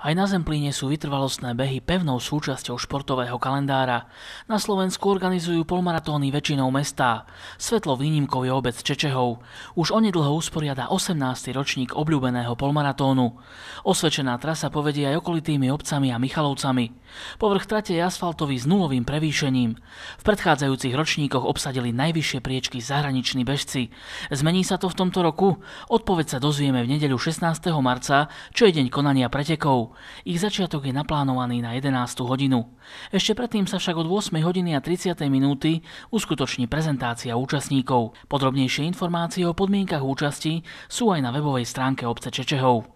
Aj na Zemplíne sú vytrvalostné behy pevnou súčasťou športového kalendára. Na Slovensku organizujú polmaratóny väčšinou mestá. Svetlo výnimkou je obec Čečehov. Už onedlho usporiada 18. ročník obľúbeného polmaratónu. Osvedčená trasa povedie aj okolitými obcami a Michalovcami. Povrch trate je asfaltový s nulovým prevýšením. V predchádzajúcich ročníkoch obsadili najvyššie priečky zahraniční bežci. Zmení sa to v tomto roku? Odpoveď sa dozvieme v nedeľu 16. marca, čo je deň konania pretekov. Ich začiatok je naplánovaný na 11. hodinu. Ešte predtým sa však od 8 hodiny a 30. minúty uskutoční prezentácia účastníkov. Podrobnejšie informácie o podmienkach účasti sú aj na webovej stránke obce Čečehov.